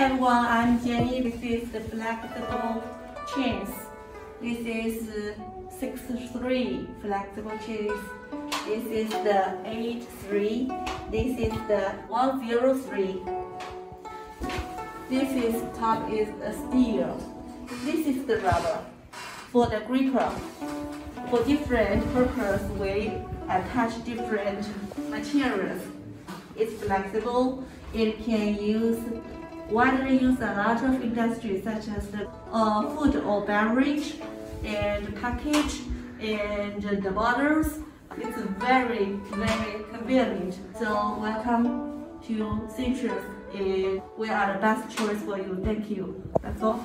everyone, I'm Jenny. This is the flexible chains. This is uh, 6-3 flexible chains. This is the 8-3. This is the 103. This is top is a steel. This is the rubber. For the gripper, for different purpose, we attach different materials. It's flexible. It can use widely used a lot of industries such as the uh, food or beverage and package and the bottles. It's very, very convenient. So welcome to Citrus. And we are the best choice for you. Thank you. That's all.